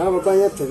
Ah, vou para a neta,